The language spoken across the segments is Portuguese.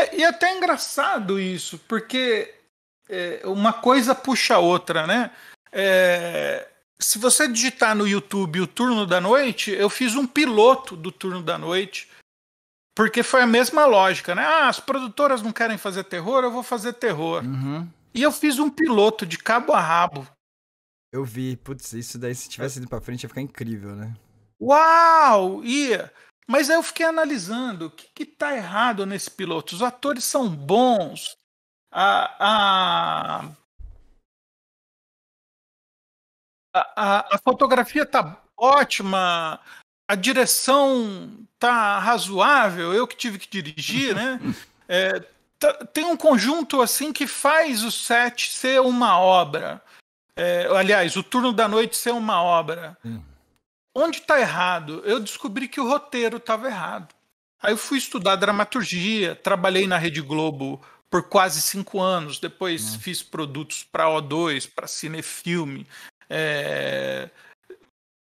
é, e é até engraçado isso, porque é, uma coisa puxa a outra, né? É, se você digitar no YouTube o turno da noite, eu fiz um piloto do turno da noite. Porque foi a mesma lógica, né? Ah, as produtoras não querem fazer terror, eu vou fazer terror. Uhum. E eu fiz um piloto de cabo a rabo. Eu vi, putz, isso daí se tivesse ido pra frente ia ficar incrível, né? Uau! Ia! Mas aí eu fiquei analisando o que, que tá errado nesse piloto. Os atores são bons. A, a, a, a fotografia tá ótima. A direção tá razoável. Eu que tive que dirigir, né? É, tá, tem um conjunto assim que faz o set ser uma obra. É, aliás, o turno da noite ser uma obra. Hum. Onde está errado? Eu descobri que o roteiro estava errado. Aí eu fui estudar dramaturgia, trabalhei na Rede Globo por quase cinco anos, depois Hum. fiz produtos para O2, para Cinefilme. É...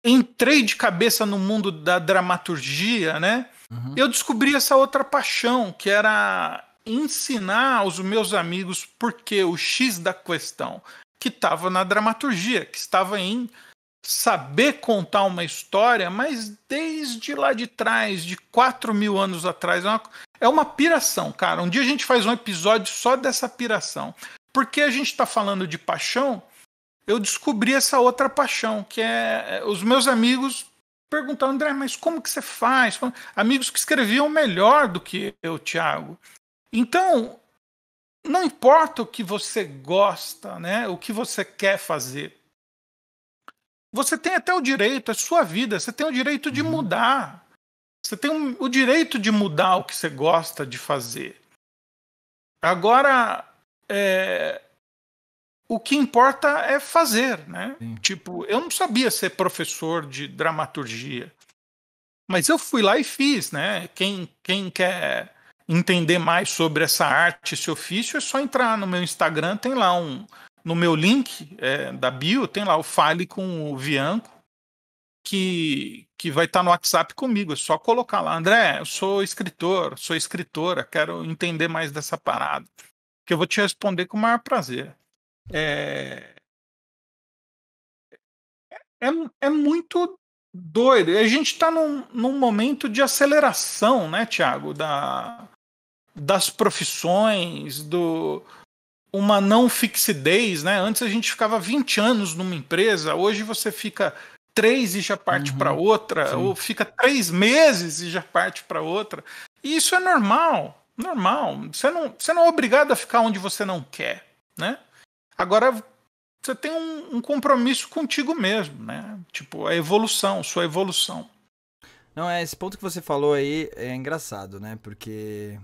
Entrei de cabeça no mundo da dramaturgia, né? Uhum. Eu descobri essa outra paixão, que era ensinar aos meus amigos por que o X da questão, que estava na dramaturgia, que estava em saber contar uma história, mas desde lá de trás, de 4 mil anos atrás, é uma, é uma piração, cara. Um dia a gente faz um episódio só dessa piração. Porque a gente está falando de paixão, eu descobri essa outra paixão, que é os meus amigos perguntaram, André, mas como que você faz? Amigos que escreviam melhor do que eu, Thiago. Então, não importa o que você gosta, né? O que você quer fazer. Você tem até o direito, é sua vida, você tem o direito de Uhum. mudar. Você tem um- o direito de mudar o que você gosta de fazer. Agora, é, o que importa é fazer, né? Sim. Tipo, eu não sabia ser professor de dramaturgia, mas eu fui lá e fiz, né? Quem, quem quer entender mais sobre essa arte, esse ofício, é só entrar no meu Instagram, tem lá um, no meu link é, da bio, tem lá o Fale com o Vianco, que, que vai estar no WhatsApp comigo. É só colocar lá, André, eu sou escritor, sou escritora, quero entender mais dessa parada. Que eu vou te responder com o maior prazer. É, é, é muito doido. A gente está num, num momento de aceleração, né, Tiago? Da, das profissões, do uma não fixidez, né? Antes a gente ficava 20 anos numa empresa, hoje você fica três e já parte Uhum, para outra, sim. ou fica três meses e já parte para outra. E isso é normal, normal. Você não, você não é obrigado a ficar onde você não quer, né? Agora você tem um, um compromisso contigo mesmo, né? Tipo, a evolução, sua evolução. Não, é, esse ponto que você falou aí é engraçado, né? Porque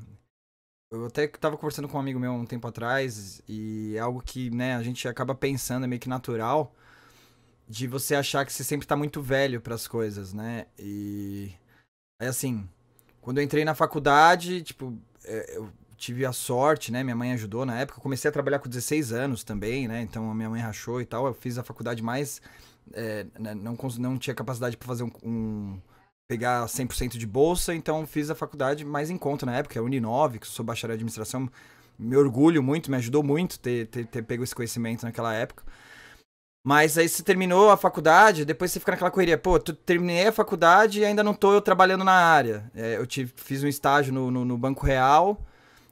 eu até tava conversando com um amigo meu um tempo atrás e é algo que, né, a gente acaba pensando, é meio que natural, de você achar que você sempre tá muito velho pras coisas, né? E é assim, quando eu entrei na faculdade, tipo, é, eu tive a sorte, né? Minha mãe ajudou na época. Eu comecei a trabalhar com 16 anos também, né? Então a minha mãe rachou e tal. Eu fiz a faculdade mais. é, né, não, não tinha capacidade pra fazer um, um- pegar 100% de bolsa, então fiz a faculdade mais em conta na época, a Uninove, que eu sou bacharel em administração. Me orgulho muito, me ajudou muito ter, ter, ter pego esse conhecimento naquela época. Mas aí você terminou a faculdade, depois você fica naquela correria. Pô, tu terminei a faculdade e ainda não tô trabalhando na área. É, eu tive, fiz um estágio no, no, no Banco Real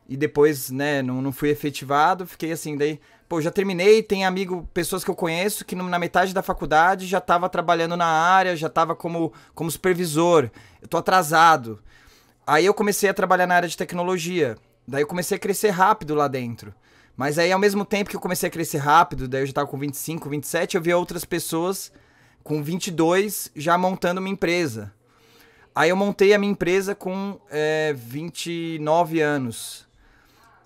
e depois, né, não, não fui efetivado. Fiquei assim, daí, pô, já terminei, tem amigo, pessoas que eu conheço que na metade da faculdade já tava trabalhando na área, já tava como, como supervisor. Eu tô atrasado. Aí eu comecei a trabalhar na área de tecnologia. Daí eu comecei a crescer rápido lá dentro. Mas aí, ao mesmo tempo que eu comecei a crescer rápido, daí eu já tava com 25, 27, eu vi outras pessoas com 22 já montando uma empresa. Aí eu montei a minha empresa com é, 29 anos.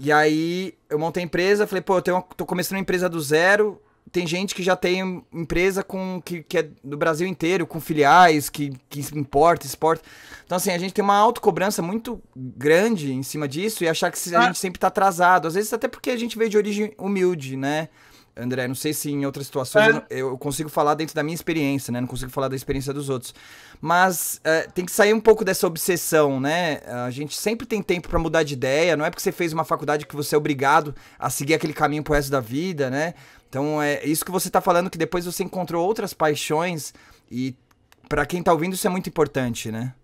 E aí eu montei a empresa, falei, pô, eu tenho uma- tô começando uma empresa do zero. Tem gente que já tem empresa com que, que é do Brasil inteiro, com filiais, que, que importa, exporta. Então, assim, a gente tem uma autocobrança muito grande em cima disso e achar que a Ah. gente sempre tá atrasado. Às vezes até porque a gente veio de origem humilde, né? André. Não sei se em outras situações é. eu, eu, consigo falar dentro da minha experiência, né? Não consigo falar da experiência dos outros. Mas é, tem que sair um pouco dessa obsessão, né? A gente sempre tem tempo para mudar de ideia. Não é porque você fez uma faculdade que você é obrigado a seguir aquele caminho pro resto da vida, né? Então é isso que você tá falando, que depois você encontrou outras paixões e para quem tá ouvindo isso é muito importante, né?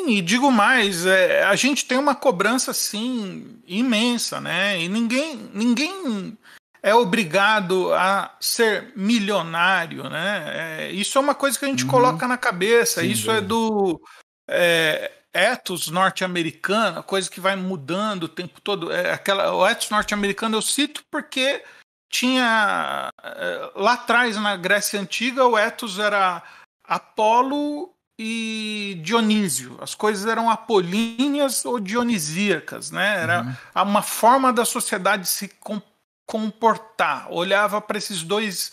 Sim, e digo mais, é, a gente tem uma cobrança assim imensa, né? E ninguém, ninguém é obrigado a ser milionário, né? É, isso é uma coisa que a gente uhum. coloca na cabeça. Sim, isso é do é, ethos norte-americano, coisa que vai mudando o tempo todo. É, aquela, o ethos norte-americano eu cito porque tinha é, lá atrás na Grécia antiga o ethos era Apolo e Dionísio. As coisas eram apolíneas ou dionisíacas, né? Era uhum. uma forma da sociedade se comportar. Olhava para esses dois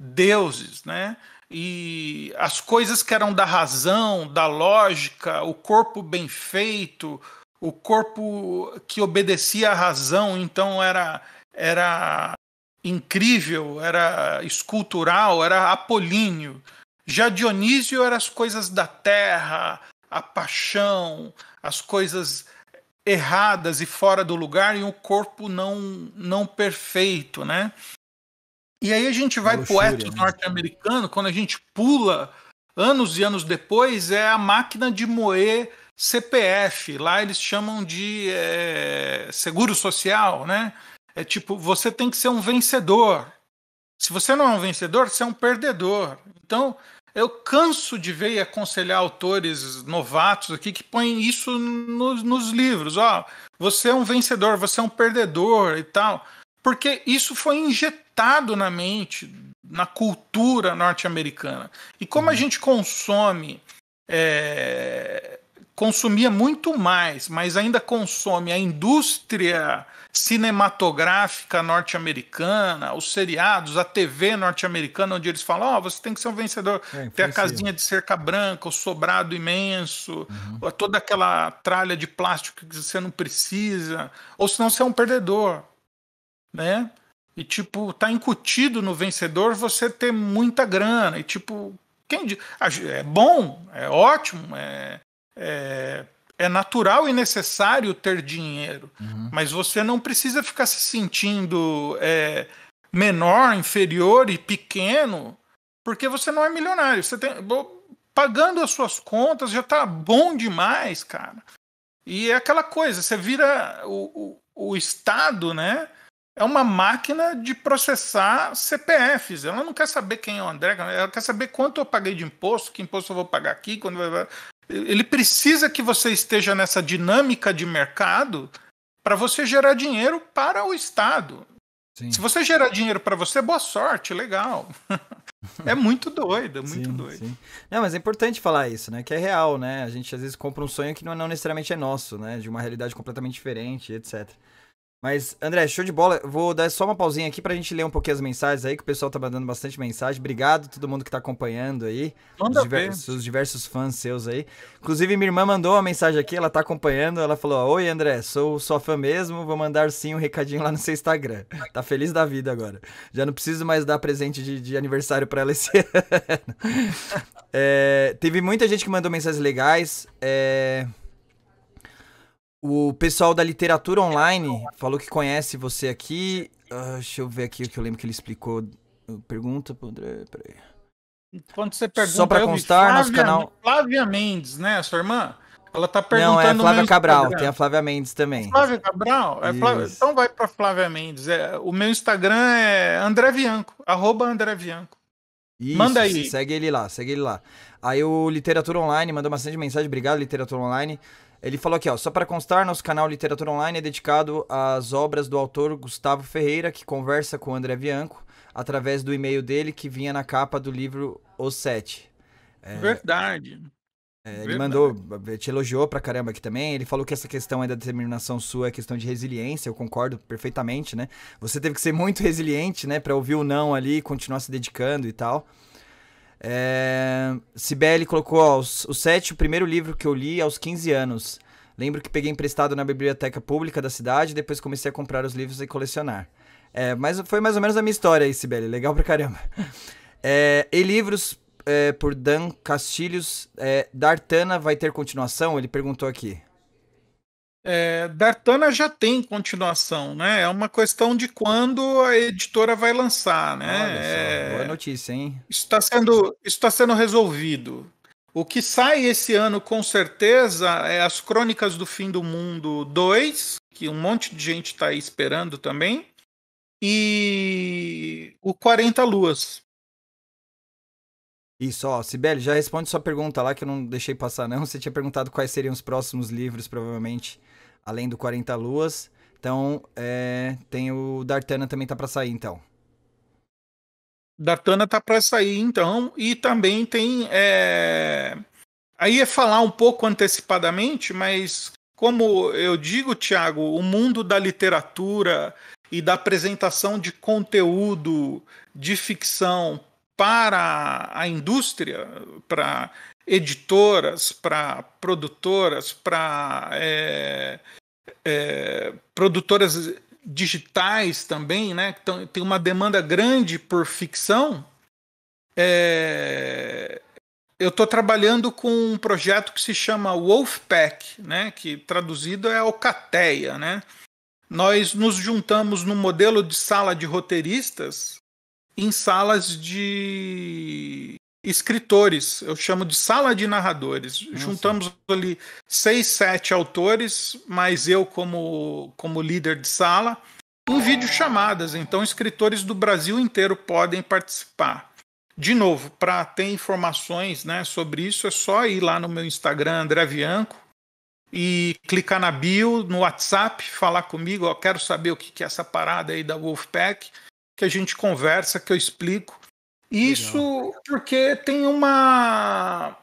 deuses, né? E as coisas que eram da razão, da lógica, o corpo bem feito, o corpo que obedecia à razão, então era era incrível, era escultural, era apolíneo. Já Dionísio eram as coisas da terra, a paixão, as coisas erradas e fora do lugar e o corpo não não perfeito, né? E aí a gente vai para o ethos né? norte-americano, quando a gente pula anos e anos depois, é a máquina de moer CPF. Lá eles chamam de é, seguro social, né? É tipo, você tem que ser um vencedor. Se você não é um vencedor, você é um perdedor. Então, eu canso de ver e aconselhar autores novatos aqui que põem isso nos, nos livros. Ó, você é um vencedor, você é um perdedor e tal. Porque isso foi injetado na mente, na cultura norte-americana. E como a uhum. gente consome é, consumia muito mais, mas ainda consome a indústria cinematográfica norte-americana, os seriados, a TV norte-americana, onde eles falam: Ó, oh, você tem que ser um vencedor. É, tem a casinha de cerca branca, o sobrado imenso, uhum. toda aquela tralha de plástico que você não precisa, ou senão você é um perdedor, né? E, tipo, tá incutido no vencedor você ter muita grana. E, tipo, quem é bom, é ótimo, é, é, é natural e necessário ter dinheiro, uhum. mas você não precisa ficar se sentindo é, menor, inferior e pequeno, porque você não é milionário. Você tem pagando as suas contas já tá bom demais, cara. E é aquela coisa, você vira o, o, o Estado, né? É uma máquina de processar CPFs. Ela não quer saber quem é o André, ela quer saber quanto eu paguei de imposto, que imposto eu vou pagar aqui, quando vai ele precisa que você esteja nessa dinâmica de mercado para você gerar dinheiro para o Estado. Sim. Se você gerar dinheiro para você, boa sorte, legal. é muito doido, é muito sim, doido. Sim. Não, mas é importante falar isso, né? Que é real, né? A gente às vezes compra um sonho que não, não necessariamente é nosso, né? De uma realidade completamente diferente, etc. Mas, André, show de bola. Vou dar só uma pausinha aqui pra gente ler um pouquinho as mensagens aí, que o pessoal tá mandando bastante mensagem. Obrigado a todo mundo que tá acompanhando aí. Manda os, diversos, os diversos fãs seus aí. Inclusive, minha irmã mandou uma mensagem aqui, ela tá acompanhando. Ela falou: Oi, André, sou sua fã mesmo. Vou mandar sim um recadinho lá no seu Instagram. Tá feliz da vida agora. Já não preciso mais dar presente de, de aniversário pra ela esse ano. é, teve muita gente que mandou mensagens legais. É. O pessoal da literatura online falou que conhece você aqui. Uh, deixa eu ver aqui o que eu lembro que ele explicou. Pergunta pro André, peraí. Quando você pergunta, Só pra constar, Flávia, nosso canal. Flávia Mendes, né, sua irmã? Ela tá perguntando. Não, é a Flávia Cabral, Instagram. tem a Flávia Mendes também. Flávia Cabral? É Flávia... Então vai pra Flávia Mendes. É, o meu Instagram é André Bianco, arroba André Bianco. Isso, Manda aí. Segue ele lá, segue ele lá. Aí o Literatura Online mandou bastante mensagem. Obrigado, Literatura Online. Ele falou aqui, ó, só para constar, nosso canal Literatura Online é dedicado às obras do autor Gustavo Ferreira, que conversa com André Bianco através do e-mail dele que vinha na capa do livro Os Sete. É, Verdade. É, ele Verdade. mandou, te elogiou pra caramba aqui também. Ele falou que essa questão aí da determinação sua é questão de resiliência, eu concordo perfeitamente, né? Você teve que ser muito resiliente, né, para ouvir o não ali, continuar se dedicando e tal. É... Cibele colocou ó, o 7, o primeiro livro que eu li aos 15 anos. Lembro que peguei emprestado na biblioteca pública da cidade, depois comecei a comprar os livros e colecionar. É, mas foi mais ou menos a minha história aí, Sibeli. Legal pra caramba. É, e livros é, por Dan Castilhos. É, Dartana vai ter continuação? Ele perguntou aqui. É, Dartana já tem continuação, né? É uma questão de quando a editora vai lançar, né? Olha só, é... boa notícia, hein? Está sendo, está sendo resolvido. O que sai esse ano, com certeza, é as Crônicas do Fim do Mundo 2, que um monte de gente está aí esperando também, e o 40 Luas. Isso, ó, Sibeli, já responde sua pergunta lá que eu não deixei passar, não. Você tinha perguntado quais seriam os próximos livros, provavelmente além do 40 Luas. Então, é, tem o Dartana também tá para sair, então. Dartana tá para sair, então, e também tem. É... Aí é falar um pouco antecipadamente, mas como eu digo, Tiago, o mundo da literatura e da apresentação de conteúdo de ficção para a indústria, para editoras, para produtoras, para é, é, produtoras digitais também, né? Então, tem uma demanda grande por ficção. É, eu estou trabalhando com um projeto que se chama Wolfpack, né? Que traduzido é Alcateia, né? Nós nos juntamos no modelo de sala de roteiristas em salas de escritores, eu chamo de sala de narradores. Nossa. Juntamos ali seis, sete autores, mais eu como, como líder de sala, em videochamadas. Então, escritores do Brasil inteiro podem participar. De novo, para ter informações né, sobre isso, é só ir lá no meu Instagram, André Bianco, e clicar na bio, no WhatsApp, falar comigo. Ó, quero saber o que é essa parada aí da Wolfpack, que a gente conversa, que eu explico. Isso Legal. porque tem uma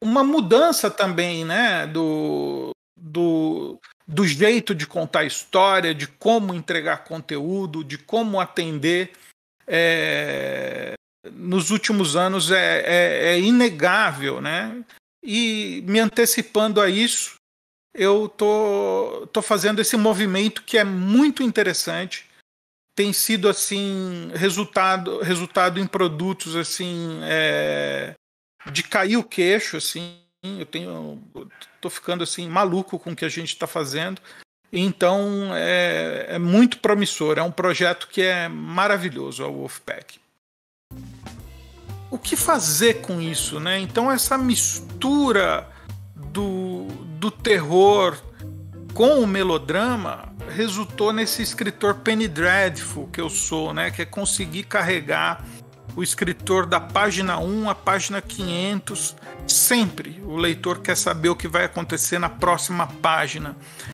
uma mudança também, né, do, do, do jeito de contar história, de como entregar conteúdo, de como atender. É, nos últimos anos é, é, é, inegável, né? E me antecipando a isso, eu tô, tô fazendo esse movimento que é muito interessante, tem sido assim resultado resultado em produtos assim é, de cair o queixo assim eu tenho tô ficando assim maluco com o que a gente está fazendo. Então é, é, muito promissor é um projeto que é maravilhoso o Wolfpack. O que fazer com isso né? Então essa mistura do, do terror com o melodrama resultou nesse escritor Penny Dreadful que eu sou, né? Que é conseguir carregar o escritor da página 1 à página 500 sempre. O leitor quer saber o que vai acontecer na próxima página.